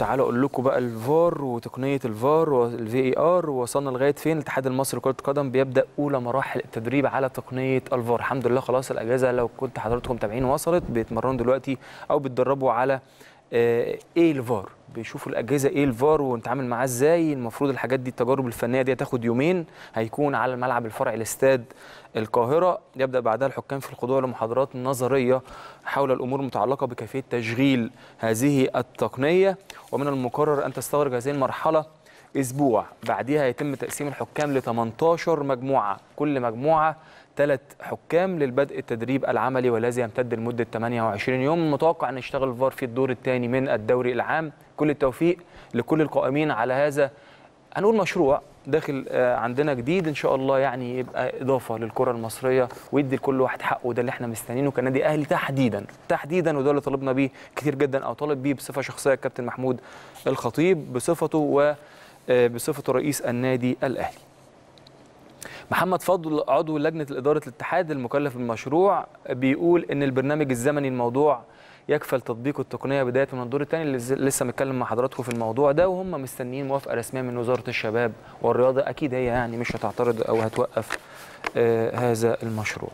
تعالوا أقول لكم بقى الفار وتقنية الفار والفي اي ار وصلنا لغاية فين؟ الاتحاد المصري لكرة القدم بيبدأ أولى مراحل التدريب على تقنية الفار الحمد لله خلاص الأجهزة لو كنت حضراتكم متابعين وصلت بيتمرنوا دلوقتي أو بيتدربوا على إيه الفار؟ بيشوفوا الأجهزة إيه الفار ونتعامل معاه إزاي؟ المفروض الحاجات دي التجارب الفنية دي هتاخد يومين هيكون على الملعب الفرعي لاستاد القاهرة. يبدأ بعدها الحكام في الخضوع لمحاضرات نظرية حول الأمور المتعلقة بكيفية تشغيل هذه التقنية. ومن المقرر أن تستغرق هذه المرحلة أسبوع. بعدها يتم تقسيم الحكام ل 18 مجموعة. كل مجموعة ثلاث حكام للبدء التدريب العملي والذي يمتد لمدة 28 يوم. متوقع أن يشتغل الفار في الدور الثاني من الدوري العام. كل التوفيق لكل القائمين على هذا. هنقول مشروع داخل آه، عندنا جديد إن شاء الله يعني يبقى إضافة للكرة المصرية ويدي لكل واحد حقه. وده اللي إحنا مستنيينه كنادي أهلي تحديدا. تحديدا وده اللي طلبنا بيه كتير جدا أو طالب بيه بصفة شخصية الكابتن محمود الخطيب بصفته. وبصفته رئيس النادي الأهلي. محمد فضل عضو لجنة إدارة الاتحاد المكلف بالمشروع بيقول إن البرنامج الزمني الموضوع يكفل تطبيق التقنية بداية من الدور الثاني اللي لسه متكلم مع حضراتكم في الموضوع ده وهم مستنيين موافقة رسمية من وزارة الشباب والرياضة. أكيد هي يعني مش هتعترض أو هتوقف آه هذا المشروع.